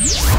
Yeah.